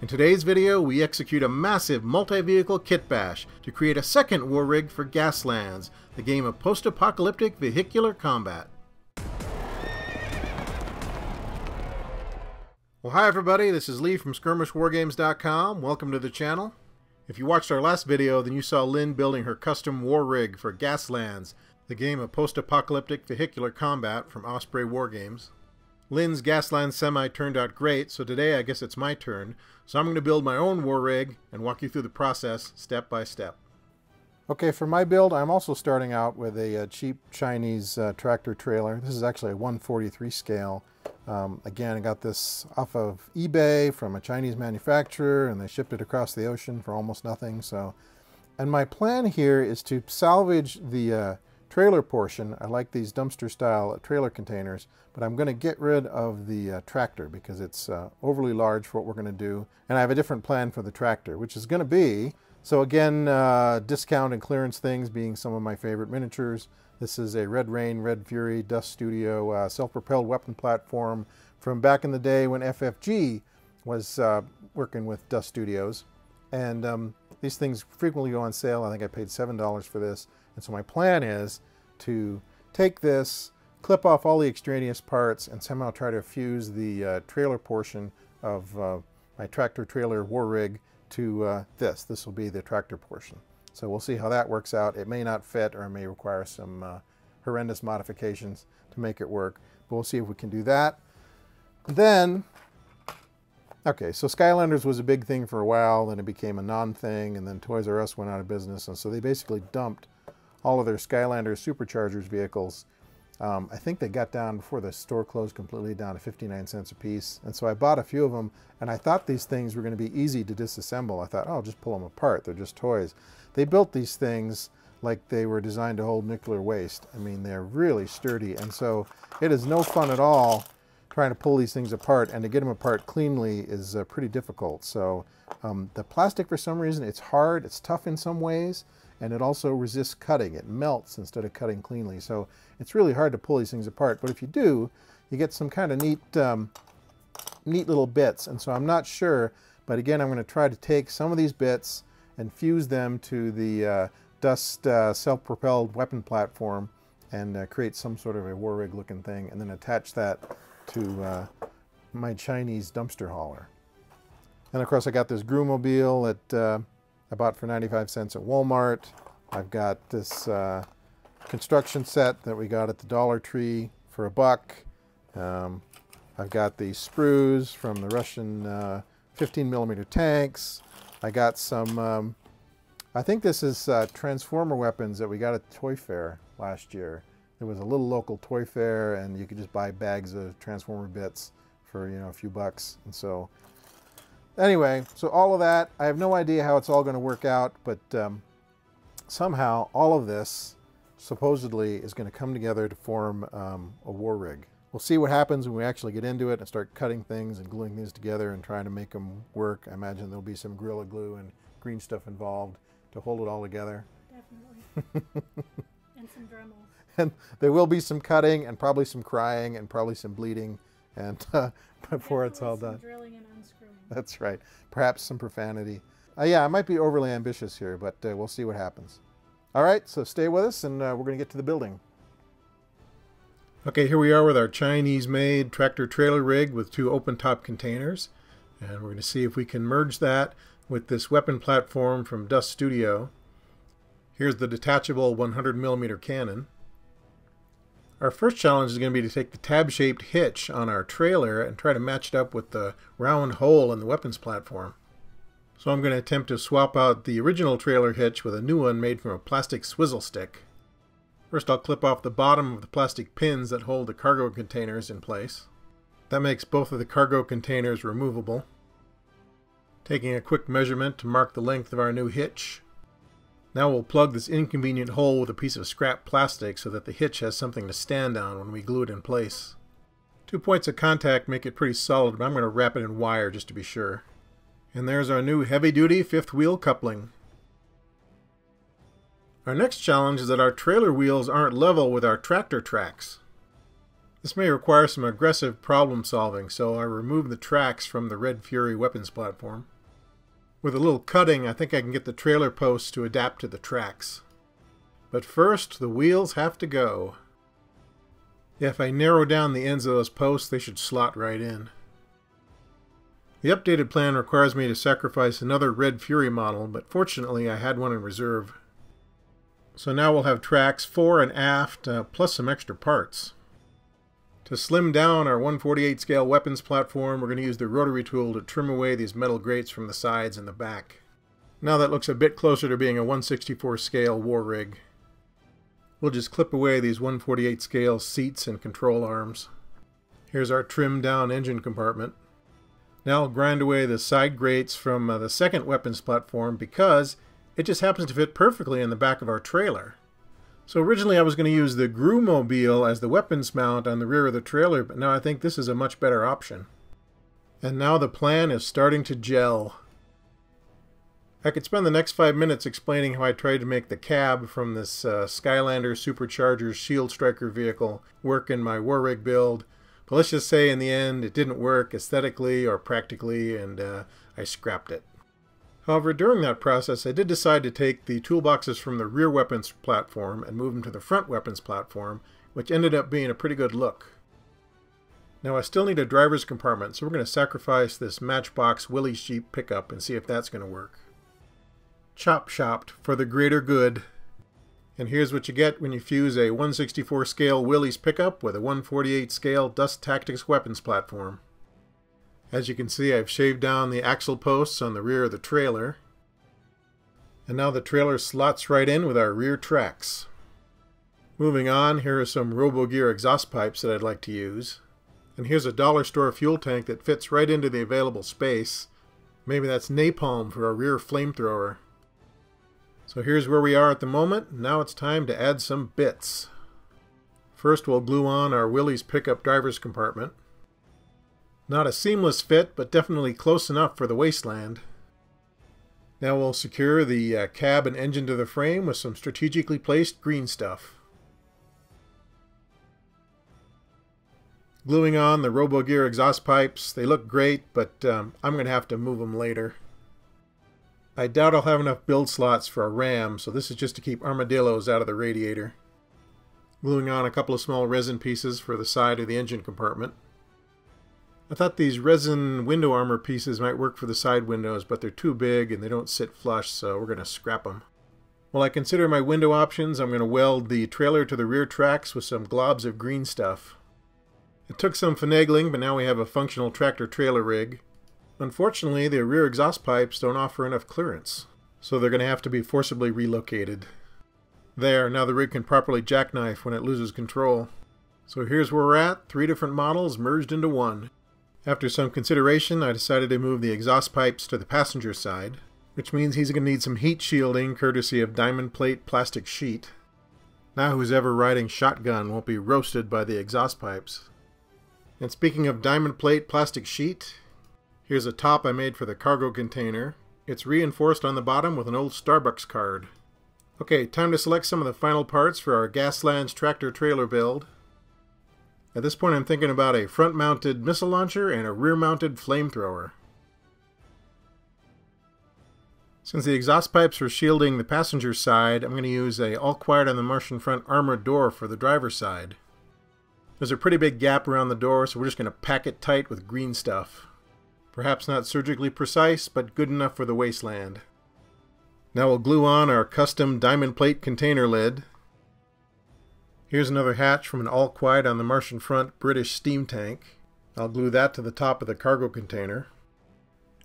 In today's video, we execute a massive multi-vehicle kit bash to create a second war rig for Gaslands, the game of post-apocalyptic vehicular combat. Well, hi everybody, this is Lee from SkirmishWarGames.com. Welcome to the channel. If you watched our last video, then you saw Lynn building her custom war rig for Gaslands, the game of post-apocalyptic vehicular combat from Osprey Wargames. Lynn's Gasland Semi turned out great, so today I guess it's my turn. So I'm going to build my own war rig and walk you through the process step by step. Okay, for my build, I'm also starting out with a, a uh, cheap Chinese uh, tractor trailer. This is actually a 143 scale. Um, again, I got this off of eBay from a Chinese manufacturer, and they shipped it across the ocean for almost nothing. So, and my plan here is to salvage the uh, trailer portion, I like these dumpster style trailer containers, but I'm going to get rid of the uh, tractor because it's uh, overly large for what we're going to do. And I have a different plan for the tractor, which is going to be, so again, uh, discount and clearance things being some of my favorite miniatures. This is a Red Rain, Red Fury, Dust Studio uh, self-propelled weapon platform from back in the day when FFG was uh, working with Dust Studios. And um, these things frequently go on sale. I think I paid $7 for this. And so my plan is to take this, clip off all the extraneous parts, and somehow try to fuse the uh, trailer portion of uh, my tractor trailer war rig to uh, this. This will be the tractor portion. So we'll see how that works out. It may not fit or it may require some uh, horrendous modifications to make it work, but we'll see if we can do that. Then Okay, so Skylanders was a big thing for a while, then it became a non-thing, and then Toys R Us went out of business, and so they basically dumped all of their Skylanders Superchargers vehicles. Um, I think they got down before the store closed completely down to 59 cents a piece. And so I bought a few of them, and I thought these things were going to be easy to disassemble. I thought, oh, I'll just pull them apart. They're just toys. They built these things like they were designed to hold nuclear waste. I mean, they're really sturdy, and so it is no fun at all trying to pull these things apart and to get them apart cleanly is uh, pretty difficult. So um, the plastic, for some reason, it's hard, it's tough in some ways, and it also resists cutting. It melts instead of cutting cleanly. So it's really hard to pull these things apart. But if you do, you get some kind of neat, um, neat little bits. And so I'm not sure, but again, I'm going to try to take some of these bits and fuse them to the uh, Dust uh, self-propelled weapon platform and uh, create some sort of a war rig looking thing and then attach that to uh, my Chinese dumpster hauler. And of course I got this Grewmobile that uh, I bought for 95 cents at Walmart. I've got this uh, construction set that we got at the Dollar Tree for a buck. Um, I've got the sprues from the Russian uh, 15 millimeter tanks. I got some, um, I think this is uh, transformer weapons that we got at the Toy Fair last year there was a little local toy fair and you could just buy bags of transformer bits for you know a few bucks. And so anyway so all of that i have no idea how it's all going to work out but um, somehow all of this supposedly is going to come together to form um, a war rig. We'll see what happens when we actually get into it and start cutting things and gluing things together and trying to make them work. I imagine there'll be some gorilla glue and green stuff involved to hold it all together. Definitely. And some dremels and there will be some cutting and probably some crying and probably some bleeding and uh, before it's all done. Drilling and unscrewing. That's right. Perhaps some profanity. Uh, yeah, I might be overly ambitious here, but uh, we'll see what happens. All right, so stay with us and uh, we're going to get to the building. Okay, here we are with our Chinese-made tractor trailer rig with two open-top containers. And we're going to see if we can merge that with this weapon platform from Dust Studio. Here's the detachable 100 millimeter cannon. Our first challenge is going to be to take the tab-shaped hitch on our trailer and try to match it up with the round hole in the weapons platform. So I'm going to attempt to swap out the original trailer hitch with a new one made from a plastic swizzle stick. First I'll clip off the bottom of the plastic pins that hold the cargo containers in place. That makes both of the cargo containers removable. Taking a quick measurement to mark the length of our new hitch, now we'll plug this inconvenient hole with a piece of scrap plastic so that the hitch has something to stand on when we glue it in place. Two points of contact make it pretty solid, but I'm going to wrap it in wire just to be sure. And there's our new heavy-duty fifth wheel coupling. Our next challenge is that our trailer wheels aren't level with our tractor tracks. This may require some aggressive problem solving, so I remove the tracks from the Red Fury weapons platform. With a little cutting, I think I can get the trailer posts to adapt to the tracks. But first, the wheels have to go. If I narrow down the ends of those posts, they should slot right in. The updated plan requires me to sacrifice another Red Fury model, but fortunately I had one in reserve. So now we'll have tracks fore and aft, uh, plus some extra parts. To slim down our 148 scale weapons platform, we're going to use the rotary tool to trim away these metal grates from the sides and the back. Now that looks a bit closer to being a 164 scale war rig. We'll just clip away these 148 scale seats and control arms. Here's our trimmed down engine compartment. Now I'll grind away the side grates from uh, the second weapons platform because it just happens to fit perfectly in the back of our trailer. So originally I was going to use the Grewmobile as the weapons mount on the rear of the trailer, but now I think this is a much better option. And now the plan is starting to gel. I could spend the next five minutes explaining how I tried to make the cab from this uh, Skylander Supercharger Shield Striker vehicle work in my Warrig build, but let's just say in the end it didn't work aesthetically or practically and uh, I scrapped it. However, during that process, I did decide to take the toolboxes from the rear weapons platform and move them to the front weapons platform, which ended up being a pretty good look. Now I still need a driver's compartment, so we're going to sacrifice this Matchbox Willys Jeep pickup and see if that's going to work. Chop shopped for the greater good. And here's what you get when you fuse a 164 scale Willys pickup with a 148 scale Dust Tactics weapons platform. As you can see, I've shaved down the axle posts on the rear of the trailer. And now the trailer slots right in with our rear tracks. Moving on, here are some RoboGear exhaust pipes that I'd like to use. And here's a dollar store fuel tank that fits right into the available space. Maybe that's napalm for a rear flamethrower. So here's where we are at the moment. Now it's time to add some bits. First we'll glue on our Willys pickup driver's compartment. Not a seamless fit, but definitely close enough for the wasteland. Now we'll secure the uh, cab and engine to the frame with some strategically placed green stuff. Gluing on the RoboGear exhaust pipes, they look great, but um, I'm going to have to move them later. I doubt I'll have enough build slots for a ram, so this is just to keep armadillos out of the radiator. Gluing on a couple of small resin pieces for the side of the engine compartment. I thought these resin window armor pieces might work for the side windows, but they're too big and they don't sit flush, so we're going to scrap them. While I consider my window options, I'm going to weld the trailer to the rear tracks with some globs of green stuff. It took some finagling, but now we have a functional tractor-trailer rig. Unfortunately, the rear exhaust pipes don't offer enough clearance, so they're going to have to be forcibly relocated. There, now the rig can properly jackknife when it loses control. So here's where we're at, three different models merged into one. After some consideration, I decided to move the exhaust pipes to the passenger side, which means he's going to need some heat shielding courtesy of diamond plate plastic sheet. Now who's ever riding shotgun won't be roasted by the exhaust pipes. And speaking of diamond plate plastic sheet, here's a top I made for the cargo container. It's reinforced on the bottom with an old Starbucks card. Okay, time to select some of the final parts for our Gaslands tractor trailer build. At this point I'm thinking about a front-mounted missile launcher and a rear-mounted flamethrower. Since the exhaust pipes are shielding the passenger side, I'm going to use a All Quiet on the Martian Front armored door for the driver's side. There's a pretty big gap around the door, so we're just going to pack it tight with green stuff. Perhaps not surgically precise, but good enough for the wasteland. Now we'll glue on our custom diamond plate container lid. Here's another hatch from an All Quiet on the Martian Front British steam tank. I'll glue that to the top of the cargo container.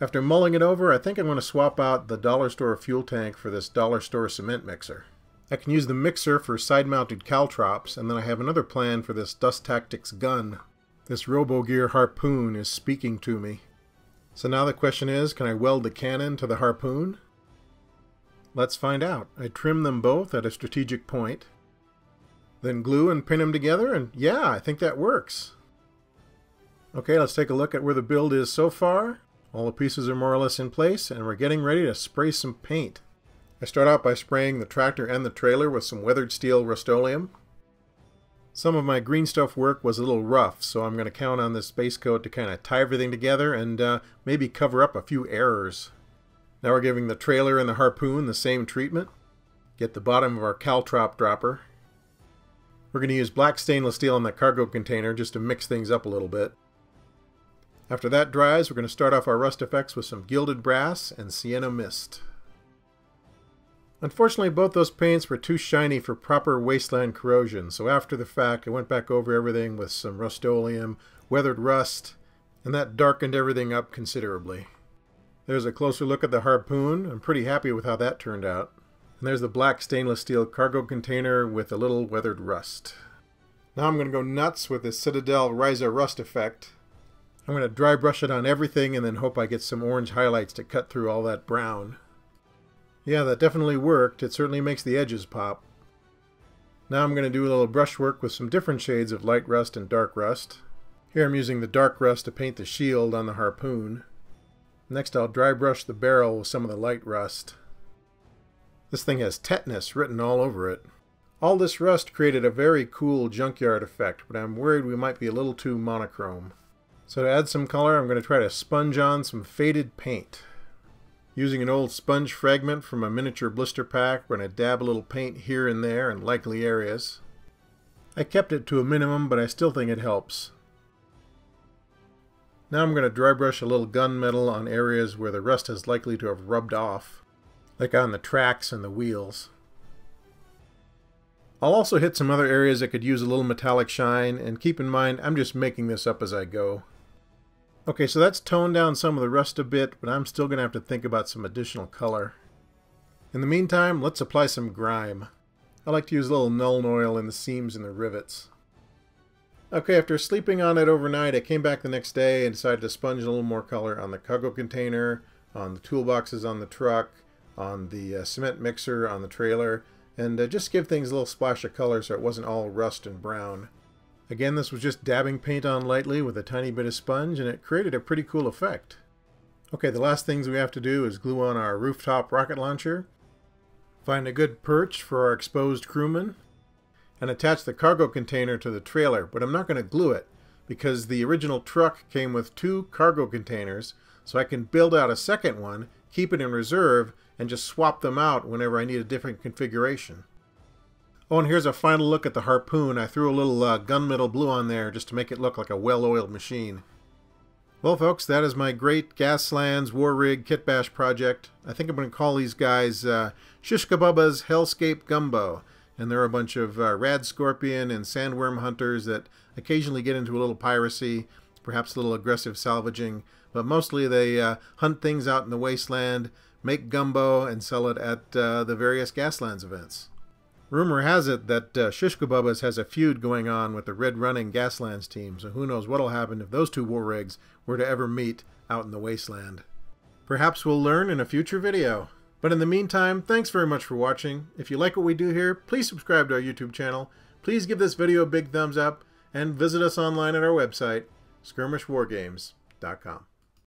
After mulling it over, I think I'm going to swap out the dollar store fuel tank for this dollar store cement mixer. I can use the mixer for side-mounted caltrops, and then I have another plan for this Dust Tactics gun. This RoboGear harpoon is speaking to me. So now the question is, can I weld the cannon to the harpoon? Let's find out. I trim them both at a strategic point. Then glue and pin them together, and yeah, I think that works. Okay, let's take a look at where the build is so far. All the pieces are more or less in place, and we're getting ready to spray some paint. I start out by spraying the tractor and the trailer with some weathered steel Rust-Oleum. Some of my green stuff work was a little rough, so I'm going to count on this base coat to kind of tie everything together and uh, maybe cover up a few errors. Now we're giving the trailer and the harpoon the same treatment. Get the bottom of our caltrop dropper. We're going to use black stainless steel on that cargo container just to mix things up a little bit. After that dries, we're going to start off our rust effects with some gilded brass and sienna mist. Unfortunately, both those paints were too shiny for proper wasteland corrosion, so after the fact, I went back over everything with some Rust-Oleum, weathered rust, and that darkened everything up considerably. There's a closer look at the harpoon. I'm pretty happy with how that turned out. And there's the black stainless steel cargo container with a little weathered rust. Now I'm going to go nuts with this Citadel Ryza rust effect. I'm going to dry brush it on everything and then hope I get some orange highlights to cut through all that brown. Yeah, that definitely worked. It certainly makes the edges pop. Now I'm going to do a little brushwork with some different shades of light rust and dark rust. Here I'm using the dark rust to paint the shield on the harpoon. Next I'll dry brush the barrel with some of the light rust. This thing has tetanus written all over it. All this rust created a very cool junkyard effect, but I'm worried we might be a little too monochrome. So to add some color, I'm going to try to sponge on some faded paint. Using an old sponge fragment from a miniature blister pack, we're going to dab a little paint here and there in likely areas. I kept it to a minimum, but I still think it helps. Now I'm going to dry brush a little gunmetal on areas where the rust is likely to have rubbed off, like on the tracks and the wheels. I'll also hit some other areas that could use a little metallic shine, and keep in mind I'm just making this up as I go. Okay, so that's toned down some of the rust a bit, but I'm still going to have to think about some additional color. In the meantime, let's apply some grime. I like to use a little Nuln Oil in the seams and the rivets. Okay, after sleeping on it overnight, I came back the next day and decided to sponge a little more color on the cargo container, on the toolboxes on the truck, on the uh, cement mixer on the trailer, and uh, just give things a little splash of color so it wasn't all rust and brown. Again, this was just dabbing paint on lightly with a tiny bit of sponge, and it created a pretty cool effect. Okay, the last things we have to do is glue on our rooftop rocket launcher, find a good perch for our exposed crewman, and attach the cargo container to the trailer, but I'm not going to glue it because the original truck came with two cargo containers, so I can build out a second one, keep it in reserve, and just swap them out whenever I need a different configuration. Oh, and here's a final look at the harpoon. I threw a little uh, gunmetal blue on there just to make it look like a well-oiled machine. Well, folks, that is my great Gaslands War Rig Kit Bash project. I think I'm going to call these guys uh, Shishkabubba's Hellscape Gumbo. And they're a bunch of uh, rad scorpion and sandworm hunters that occasionally get into a little piracy, perhaps a little aggressive salvaging, but mostly they uh, hunt things out in the wasteland, make gumbo, and sell it at uh, the various Gaslands events. Rumor has it that uh, Shishkabubba's has a feud going on with the Red Running Gaslands team, so who knows what'll happen if those two war rigs were to ever meet out in the wasteland. Perhaps we'll learn in a future video. But in the meantime, thanks very much for watching. If you like what we do here, please subscribe to our YouTube channel. Please give this video a big thumbs up and visit us online at our website, skirmishwargames.com.